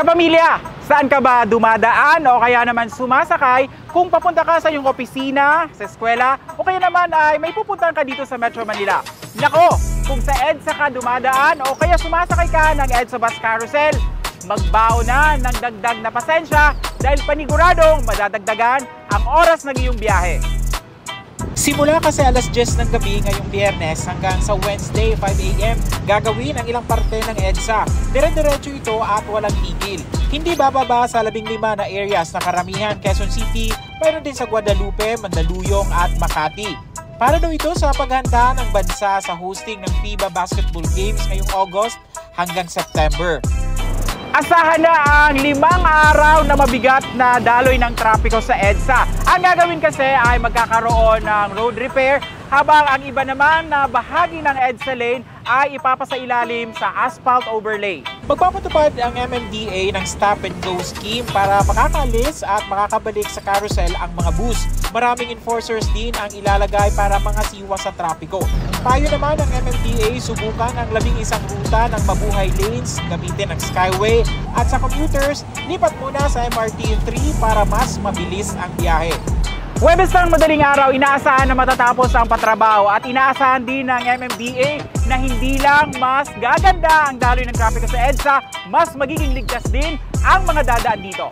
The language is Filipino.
Kapamilya, saan ka ba dumadaan o kaya naman sumasakay kung papunta ka sa iyong opisina, sa eskwela o kaya naman ay may pupuntahan ka dito sa Metro Manila? Nako, kung sa EDSA ka dumadaan o kaya sumasakay ka ng EDSA Bus Carousel, magbao na ng dagdag na pasensya dahil paniguradong madadagdagan ang oras ng iyong biyahe. Simula kasi alas 10 ng gabi ngayong biyernes hanggang sa Wednesday 5am, gagawin ang ilang parte ng EDSA. Dire-diretso ito at walang tigil. Hindi bababa sa 15 na areas na karamihan Quezon City, mayroon din sa Guadalupe, Mandaluyong at Makati. Para daw ito sa paghanda ng bansa sa hosting ng FIBA Basketball Games ngayong August hanggang September. Asahan na ang limang araw na mabigat na daloy ng trapiko sa EDSA. Ang gagawin kasi ay magkakaroon ng road repair habang ang iba naman na bahagi ng EDSA lane ay ipapasailalim sa asphalt overlay. Magpapatupad ang MMDA ng stop and go scheme para makakalis at makakabalik sa carousel ang mga bus. Maraming enforcers din ang ilalagay para mga siwa sa trapiko. Payo naman ng MMDA subukan ang labing isang ruta ng mabuhay lanes, gamitin ang Skyway at sa commuters, lipat muna sa MRT 3 para mas mabilis ang biyahe. Webes ng madaling araw, inaasahan na matatapos ang patrabaho at inaasahan din ng MMDA na hindi lang mas gaganda ang daloy ng trapiko sa EDSA, mas magiging ligtas din ang mga dadaan dito.